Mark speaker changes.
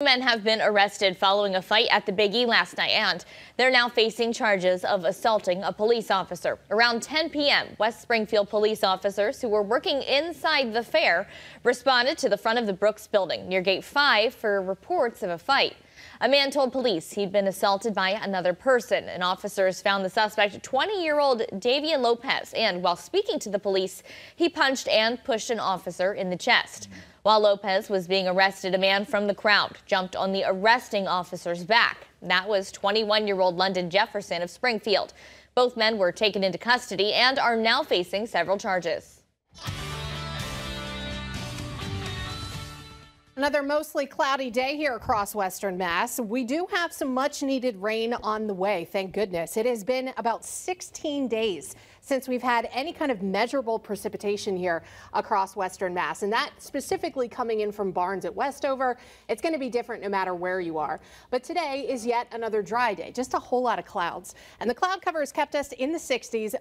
Speaker 1: Men have been arrested following a fight at the Big E last night, and they're now facing charges of assaulting a police officer. Around 10 p.m., West Springfield police officers who were working inside the fair responded to the front of the Brooks building near Gate 5 for reports of a fight. A man told police he'd been assaulted by another person, and officers found the suspect 20-year-old Davian Lopez, and while speaking to the police, he punched and pushed an officer in the chest. While Lopez was being arrested, a man from the crowd jumped on the arresting officer's back. That was 21-year-old London Jefferson of Springfield. Both men were taken into custody and are now facing several charges.
Speaker 2: Another mostly cloudy day here across western Mass. We do have some much needed rain on the way, thank goodness. It has been about 16 days since we've had any kind of measurable precipitation here across western Mass, and that specifically coming in from Barnes at Westover. It's going to be different no matter where you are. But today is yet another dry day, just a whole lot of clouds. And the cloud cover has kept us in the 60s.